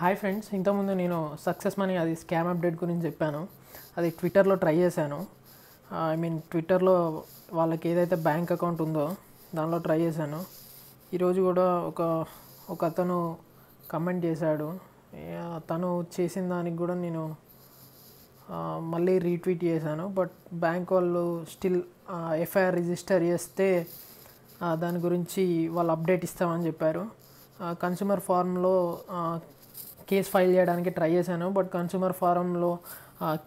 Hi friends ఇంతకుముందు నేను success money అది స్కామ్ అప్డేట్ గురించి చెప్పాను. అది ట్విట్టర్లో ట్రై చేశాను. ఐ మీన్ ట్విట్టర్లో వాళ్ళకి ఏదైతే బ్యాంక్ అకౌంట్ ఉందో దానిలో ట్రై చేశాను. ఈరోజు కూడా ఒక ఒక అతను కమెంట్ చేశాడు. తను చేసిన దానికి కూడా నేను మళ్ళీ రీట్వీట్ చేశాను. బట్ బ్యాంక్ వాళ్ళు స్టిల్ ఎఫ్ఐఆర్ రిజిస్టర్ చేస్తే దాని గురించి వాళ్ళు అప్డేట్ ఇస్తామని చెప్పారు. కన్స్యూమర్ ఫార్మ్లో కేస్ ఫైల్ చేయడానికి ట్రై చేశాను. బట్ కన్స్యూమర్ ఫారంలో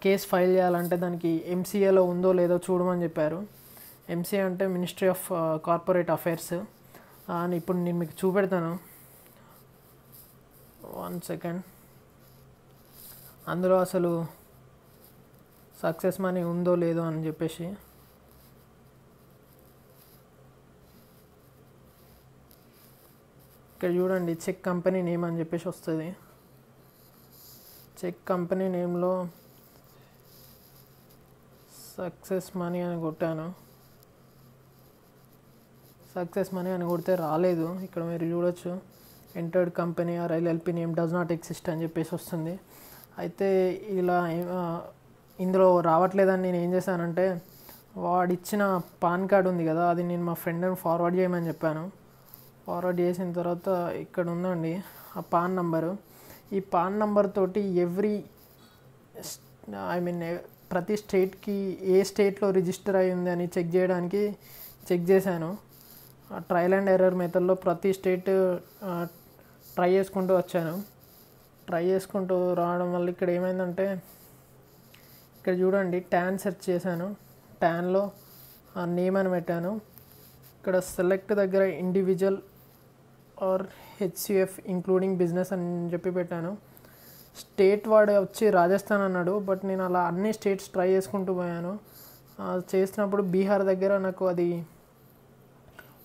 కేస్ ఫైల్ చేయాలంటే దానికి ఎంసీఏలో ఉందో లేదో చూడమని చెప్పారు. ఎంసీఏ అంటే మినిస్ట్రీ ఆఫ్ కార్పొరేట్ అఫైర్స్ అని ఇప్పుడు నేను మీకు చూపెడతాను. వన్ సెకండ్ అందులో అసలు సక్సెస్ మనీ ఉందో లేదో అని చెప్పేసి. ఇక్కడ చూడండి చెక్ కంపెనీ నేమ్ అని చెప్పేసి వస్తుంది. చెక్ కంపెనీ నేమ్లో సక్సెస్ మనీ అని కొట్టాను. సక్సెస్ మనీ అని కొడితే రాలేదు. ఇక్కడ మీరు చూడొచ్చు. Entered company or LLP name does not exist అని చెప్పేసి వస్తుంది. అయితే ఇలా ఇందులో రావట్లేదని నేను ఏం చేశానంటే వాడిచ్చిన పాన్ కార్డ్ ఉంది కదా అది నేను మా ఫ్రెండ్ని ఫార్వర్డ్ చేయమని చెప్పాను. ఫార్వర్డ్ చేసిన తర్వాత ఇక్కడ ఉందండి ఆ పాన్ నంబరు. ఈ పాన్ నంబర్ తోటి ఎవ్రీ ఐ మీన్ ప్రతి స్టేట్కి ఏ స్టేట్లో రిజిస్టర్ అయ్యింది అని చెక్ చేయడానికి చెక్ చేశాను. ట్రయల్ అండ్ ఎర్రర్ మెథడ్లో ప్రతి స్టేట్ ట్రై చేసుకుంటూ వచ్చాను. ట్రై చేసుకుంటూ రావడం వల్ల ఇక్కడ ఏమైందంటే ఇక్కడ చూడండి ట్యాన్ సెర్చ్ చేశాను. ట్యాన్లో నేమ్ అని పెట్టాను. ఇక్కడ సెలెక్ట్ దగ్గర individual or HCF including business అని చెప్పి పెట్టాను. స్టేట్ వాడు వచ్చి రాజస్థాన్ అన్నాడు బట్ నేను అలా అన్ని స్టేట్స్ ట్రై చేసుకుంటూ పోయాను. చేసినప్పుడు బీహార్ దగ్గర నాకు అది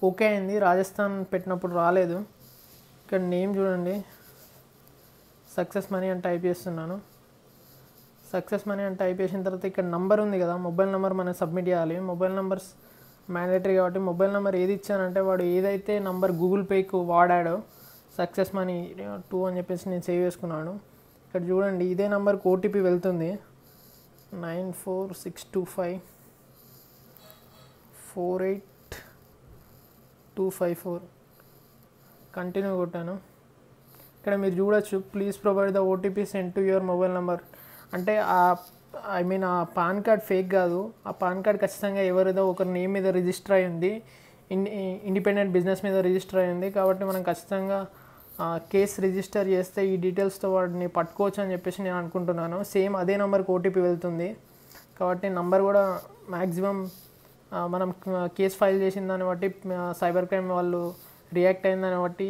ఓకే అయింది. రాజస్థాన్ పెట్టినప్పుడు రాలేదు. ఇక్కడ నేమ్ చూడండి. సక్సెస్ మనీ అని టైప్ చేస్తున్నాను. సక్సెస్ మనీ అని టైప్ చేసిన తర్వాత ఇక్కడ నంబర్ ఉంది కదా మొబైల్ నెంబర్ మనం సబ్మిట్ చేయాలి. మొబైల్ నెంబర్స్ మ్యాండేటరీ కాబట్టి మొబైల్ నెంబర్ ఏది ఇచ్చానంటే వాడు ఏదైతే నంబర్ గూగుల్ పేకు వాడాడో సక్సెస్ మనీ టూ అని చెప్పేసి నేను సేవ్ చేసుకున్నాను. ఇక్కడ చూడండి ఇదే నెంబర్కి ఓటీపీ వెళ్తుంది. Nine four six two five four eight two five four continue కొట్టాను. ఇక్కడ మీరు చూడొచ్చు please provide the OTP send to your mobile number అంటే ఆ ఐ మీన్ ఆ పాన్ కార్డ్ ఫేక్ కాదు. ఆ పాన్ కార్డ్ ఖచ్చితంగా ఎవరిదో ఒకరి నేమ్ మీద రిజిస్టర్ అయి ఉంది. ఇన్ ఇండిపెండెంట్ బిజినెస్ మీద రిజిస్టర్ అయి ఉంది. కాబట్టి మనం ఖచ్చితంగా కేస్ రిజిస్టర్ చేస్తే ఈ డీటెయిల్స్తో వాడిని పట్టుకోవచ్చు అని చెప్పేసి నేను అనుకుంటున్నాను. సేమ్ అదే నెంబర్కి ఓటీపీ వెళ్తుంది. కాబట్టి నంబర్ కూడా మ్యాక్సిమం మనం కేసు ఫైల్ చేసిన దాన్ని బట్టి సైబర్ క్రైమ్ వాళ్ళు రియాక్ట్ అయిన దాన్ని బట్టి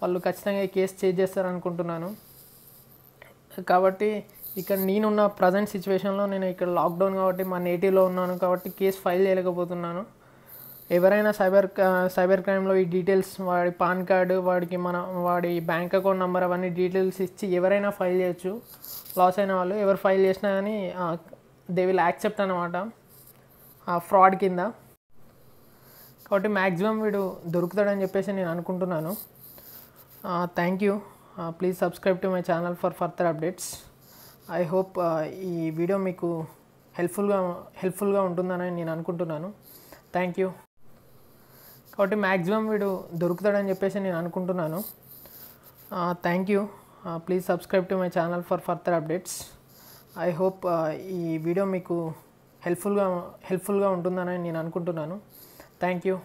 వాళ్ళు ఖచ్చితంగా ఈ కేసు చేజ్ చేస్తారనుకుంటున్నాను. కాబట్టి ఇక్కడ నేనున్న ప్రజెంట్ సిచ్యువేషన్లో నేను ఇక్కడ లాక్డౌన్ కాబట్టి మా నేటివ్లో ఉన్నాను కాబట్టి కేసు ఫైల్ చేయలేకపోతున్నాను. ఎవరైనా సైబర్ సైబర్ క్రైమ్లో ఈ డీటెయిల్స్ వాడి పాన్ కార్డు వాడికి మన వాడి బ్యాంక్ అకౌంట్ నెంబర్ అవన్నీ డీటెయిల్స్ ఇచ్చి ఎవరైనా ఫైల్ చేయొచ్చు. లాస్ అయిన వాళ్ళు ఎవరు ఫైల్ చేసినా కానీ దే విల్ యాక్సెప్ట్ అనమాట ఫ్రాడ్ కింద. కాబట్టి మ్యాక్సిమం వీడు దొరుకుతాడని చెప్పేసి నేను అనుకుంటున్నాను. Thank you please subscribe to my channel for further updates I hope ఈ వీడియో మీకు హెల్ప్ఫుల్గా హెల్ప్ఫుల్గా ఉంటుందని నేను అనుకుంటున్నాను. థ్యాంక్ యూ కాబట్టి మ్యాక్సిమం వీడు దొరుకుతాడని చెప్పేసి నేను అనుకుంటున్నాను. Thank you please subscribe to my channel for further updates I hope ఈ వీడియో మీకు హెల్ప్ఫుల్గా హెల్ప్ఫుల్గా ఉంటుందని నేను అనుకుంటున్నాను. Thank you